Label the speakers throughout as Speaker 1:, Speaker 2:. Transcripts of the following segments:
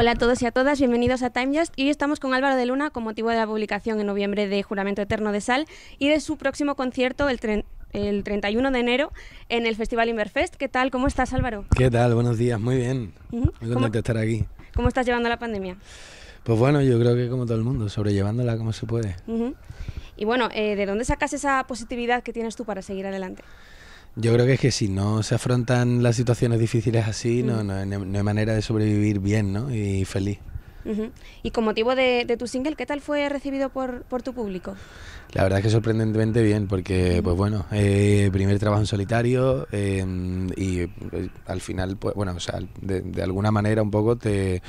Speaker 1: Hola a todos y a todas, bienvenidos a Time Just. Y hoy estamos con Álvaro de Luna con motivo de la publicación en noviembre de Juramento Eterno de Sal y de su próximo concierto el, el 31 de enero en el Festival Inverfest. ¿Qué tal? ¿Cómo estás, Álvaro?
Speaker 2: ¿Qué tal? Buenos días, muy bien. Muy contento de estar aquí.
Speaker 1: ¿Cómo estás llevando la pandemia?
Speaker 2: Pues bueno, yo creo que como todo el mundo, sobrellevándola como se puede.
Speaker 1: Y bueno, eh, ¿de dónde sacas esa positividad que tienes tú para seguir adelante?
Speaker 2: Yo creo que es que si no se afrontan las situaciones difíciles así, no, no, hay manera de sobrevivir bien ¿no? y feliz.
Speaker 1: Y con motivo de, tu single, ¿qué tal fue recibido por, por tu público?
Speaker 2: La verdad es que sorprendentemente bien, porque, pues bueno, eh, primer trabajo en solitario em, y eh, al final, pues bueno, o sea, de, alguna manera un poco te,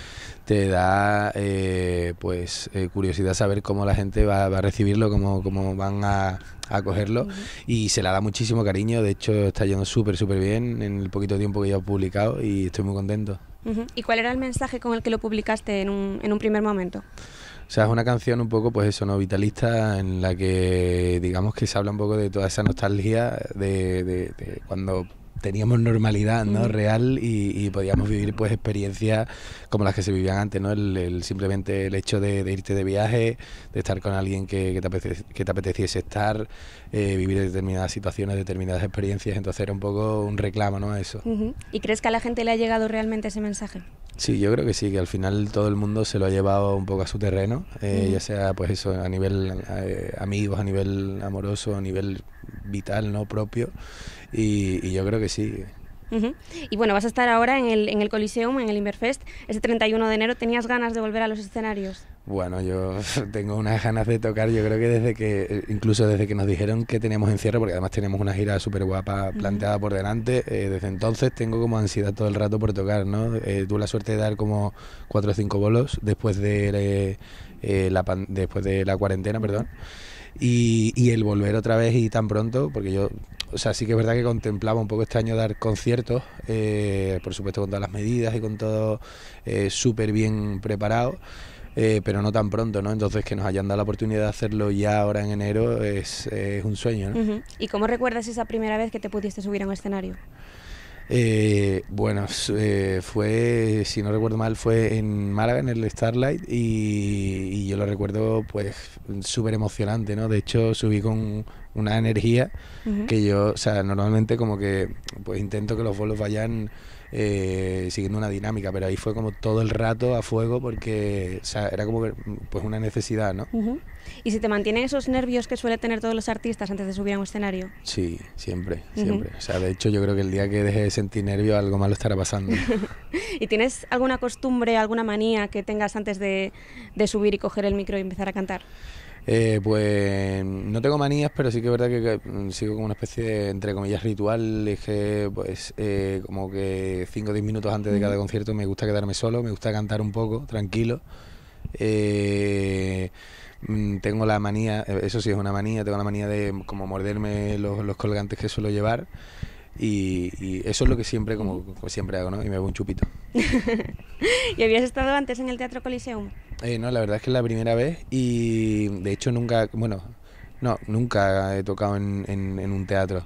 Speaker 2: te da, eh, pues, curiosidad saber cómo la gente va, a recibirlo, cómo, cómo van a, a cogerlo y se le da muchísimo cariño, de hecho está yendo súper, súper bien en el poquito tiempo que ya he publicado y estoy muy contento.
Speaker 1: ¿Y cuál era el mensaje con el que lo publicaste en un, en un primer momento?
Speaker 2: O sea, es una canción un poco, pues eso, ¿no? Vitalista, en la que digamos que se habla un poco de toda esa nostalgia de, de, de cuando teníamos normalidad ¿no? real y, podíamos vivir pues experiencias como las que se vivían antes, ¿no? El, simplemente el hecho de, irte de viaje, de estar con alguien que, te, apeteciese, estar, eh, vivir determinadas situaciones, determinadas experiencias, entonces era un poco un reclamo ¿no? a eso.
Speaker 1: ¿Y crees que a la gente le ha llegado realmente ese mensaje?
Speaker 2: Sí, yo creo que sí, que al final todo el mundo se lo ha llevado un poco a su terreno, eh, ya sea pues eso, a nivel eh, amigos, a nivel amoroso, a nivel vital, ¿no? propio y, yo creo que sí.
Speaker 1: Y bueno, vas a estar ahora en el, en el Coliseum, en el Inverfest, ese 31 de enero. ¿Tenías ganas de volver a los escenarios?
Speaker 2: Bueno, yo tengo unas ganas de tocar, yo creo que desde que, incluso desde que nos dijeron que teníamos encierro, porque además teníamos una gira súper guapa planteada por delante, eh, desde entonces tengo como ansiedad todo el rato por tocar, ¿no? Eh, tuve la suerte de dar como cuatro o cinco bolos después de, eh, la, después de la cuarentena, perdón. Y, y, el volver otra vez y tan pronto, porque yo o sea, sí que es verdad que contemplaba un poco este año dar conciertos, eh, por supuesto con todas las medidas y con todo eh, súper bien preparado. Eh, pero no tan pronto, ¿no? Entonces que nos hayan dado la oportunidad de hacerlo ya ahora en enero es, es un sueño, ¿no?
Speaker 1: ¿Y cómo recuerdas esa primera vez que te pudiste subir a un escenario?
Speaker 2: Eh, bueno, eh, fue, si no recuerdo mal, fue en Málaga, en el Starlight, y, yo lo recuerdo pues súper emocionante, ¿no? De hecho, subí con una energía que yo, o sea, normalmente como que pues intento que los bolos vayan eh, siguiendo una dinámica, pero ahí fue como todo el rato a fuego porque o sea, era como pues una necesidad, ¿no?
Speaker 1: ¿Y si te mantienen esos nervios que suele tener todos los artistas antes de subir a un escenario?
Speaker 2: Sí, siempre, siempre. O sea, de hecho yo creo que el día que deje de sentir nervios algo malo estará pasando.
Speaker 1: ¿Y tienes alguna costumbre, alguna manía que tengas antes de, de subir y coger el micro y empezar a cantar?
Speaker 2: Eh, pues no tengo manías, pero sí que es verdad que, sigo como una especie de, entre comillas, ritual. Es que, pues, eh, como que 5 o 10 minutos antes de cada concierto me gusta quedarme solo, me gusta cantar un poco, tranquilo. Eh, mm, tengo la manía, eso sí es una manía, tengo la manía de como morderme los, los colgantes que suelo llevar. Y, eso es lo que siempre, como, siempre hago, ¿no? Y me hago un chupito.
Speaker 1: ¿Y habías estado antes en el Teatro Coliseum?
Speaker 2: Eh, no, la verdad es que es la primera vez y de hecho nunca, bueno, no, nunca he tocado en, en, un teatro.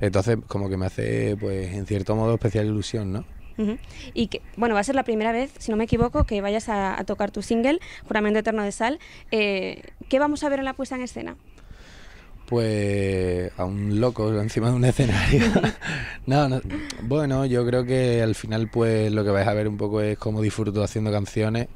Speaker 2: Entonces, como que me hace, pues, en cierto modo, especial ilusión, ¿no?
Speaker 1: Y que, bueno, va a ser la primera vez, si no me equivoco, que vayas a, tocar tu single, Juramento Eterno de Sal. Eh, ¿Qué vamos a ver en la puesta en escena?
Speaker 2: Pues a un loco encima de un escenario. no, no, bueno, yo creo que al final pues lo que vais a ver un poco es cómo disfruto haciendo canciones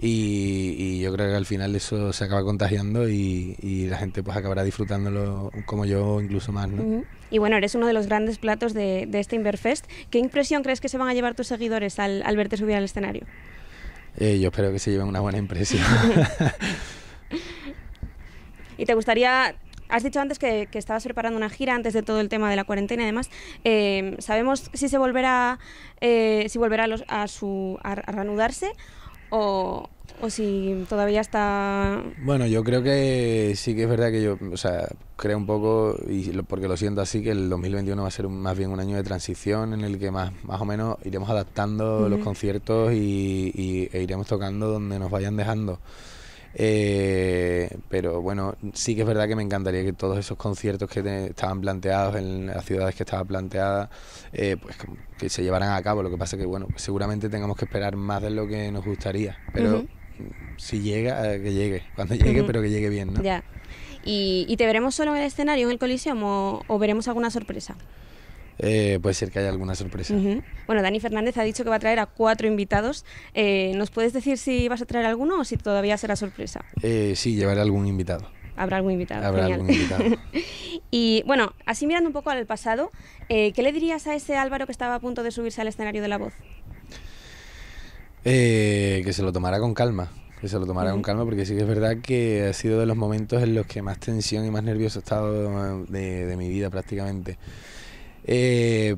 Speaker 2: y, yo creo que al final eso se acaba contagiando y, la gente pues acabará disfrutándolo como yo incluso más, ¿no?
Speaker 1: Y bueno, eres uno de los grandes platos de, este Inverfest. ¿Qué impresión crees que se van a llevar tus seguidores al, verte subir al escenario?
Speaker 2: Eh, yo espero que se lleven una buena impresión.
Speaker 1: ¿Y te gustaría Has dicho antes que, estabas preparando una gira antes de todo el tema de la cuarentena y demás. Eh, ¿Sabemos si se volverá, eh, si volverá a, su, a, reanudarse o, o si todavía está...
Speaker 2: Bueno, yo creo que sí que es verdad que yo, o sea, creo un poco, y porque lo siento así, que el 2021 va a ser más bien un año de transición en el que más, más o menos iremos adaptando los conciertos y, e iremos tocando donde nos vayan dejando. Eh, pero bueno, sí que es verdad que me encantaría que todos esos conciertos que estaban planteados en las ciudades que estaban planteadas, eh, pues que se llevaran a cabo. Lo que pasa que bueno, seguramente tengamos que esperar más de lo que nos gustaría, pero si llega, que llegue, cuando llegue, pero que llegue bien, ¿no?
Speaker 1: Ya. ¿Y, te veremos solo en el escenario, en el Coliseum, o, veremos alguna sorpresa?
Speaker 2: Eh, puede ser que haya alguna sorpresa.
Speaker 1: Bueno, Dani Fernández ha dicho que va a traer a cuatro invitados. Eh, ¿Nos puedes decir si vas a traer alguno o si todavía será sorpresa?
Speaker 2: Eh, sí, llevaré algún invitado.
Speaker 1: Habrá algún invitado.
Speaker 2: Habrá algún invitado.
Speaker 1: y bueno, así mirando un poco al pasado, ¿qué le dirías a ese Álvaro que estaba a punto de subirse al escenario de la voz?
Speaker 2: que se lo tomara con calma que se lo tomara con calma, porque sí que es verdad que ha sido de los momentos en los que más tensión y más nervioso he estado de, mi vida prácticamente. Eh,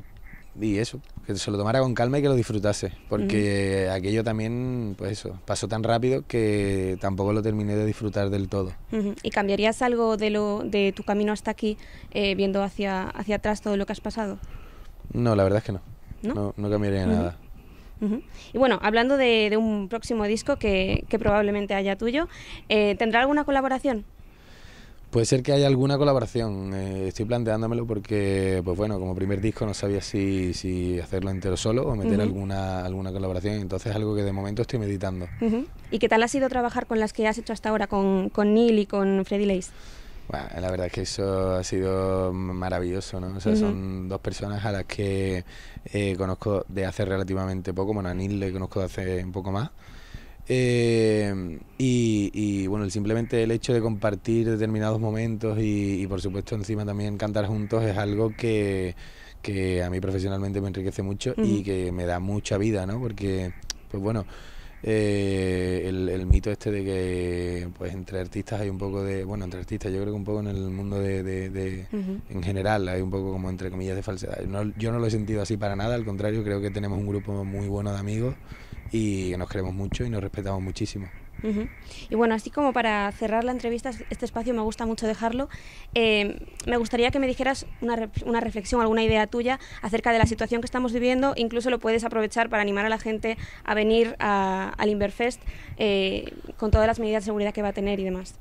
Speaker 2: y eso, que se lo tomara con calma y que lo disfrutase, porque aquello también, pues eso, pasó tan rápido que tampoco lo terminé de disfrutar del todo.
Speaker 1: ¿Y cambiarías algo de, lo, de tu camino hasta aquí, eh, viendo hacia, hacia atrás todo lo que has pasado?
Speaker 2: No, la verdad es que no. No, no, cambiaría nada.
Speaker 1: Y bueno, hablando de, un próximo disco que, probablemente haya tuyo, eh, ¿tendrá alguna colaboración?
Speaker 2: Puede ser que haya alguna colaboración, eh, estoy planteándomelo porque, pues bueno, como primer disco no sabía si, si hacerlo entero solo o meter alguna, alguna colaboración, entonces es algo que de momento estoy meditando.
Speaker 1: ¿Y qué tal ha sido trabajar con las que has hecho hasta ahora, con, con Neil y con Freddy Lace?
Speaker 2: Bueno, la verdad es que eso ha sido maravilloso, ¿no? O sea, son dos personas a las que eh, conozco de hace relativamente poco, bueno, a Neil le conozco de hace un poco más. Eh, y, bueno, simplemente el hecho de compartir determinados momentos y, por supuesto encima también cantar juntos es algo que, a mí profesionalmente me enriquece mucho y que me da mucha vida, ¿no? Porque, pues bueno, eh, el, mito este de que pues entre artistas hay un poco de, bueno, entre artistas yo creo que un poco en el mundo de, en general hay un poco como entre comillas de falsedad. yo no lo he sentido así para nada, al contrario, creo que tenemos un grupo muy bueno de amigos y nos queremos mucho y nos respetamos muchísimo.
Speaker 1: Y bueno, así como para cerrar la entrevista, este espacio me gusta mucho dejarlo, eh, me gustaría que me dijeras una, una, reflexión, alguna idea tuya acerca de la situación que estamos viviendo, incluso lo puedes aprovechar para animar a la gente a venir al Inverfest eh, con todas las medidas de seguridad que va a tener y demás.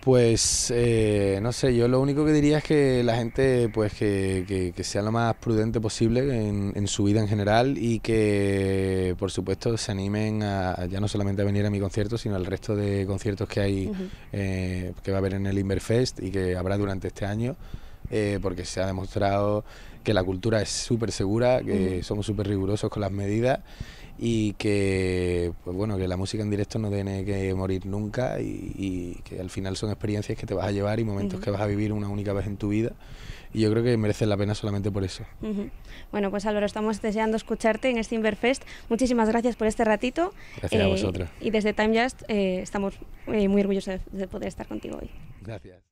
Speaker 2: Pues eh, no sé, yo lo único que diría es que la gente pues que, sea lo más prudente posible en, su vida en general y que por supuesto se animen a, ya no solamente a venir a mi concierto, sino al resto de conciertos que hay eh, que va a haber en el Inverfest y que habrá durante este año, eh, porque se ha demostrado que la cultura es súper segura, que somos súper rigurosos con las medidas y que pues bueno que la música en directo no tiene que morir nunca y, que al final son experiencias que te vas a llevar y momentos que vas a vivir una única vez en tu vida y yo creo que merece la pena solamente por eso.
Speaker 1: Bueno, pues Álvaro, estamos deseando escucharte en este Inverfest. Muchísimas gracias por este ratito.
Speaker 2: Gracias a eh, vosotros.
Speaker 1: Y desde Time Just eh, estamos eh, muy orgullosos de poder estar contigo hoy.
Speaker 2: Gracias.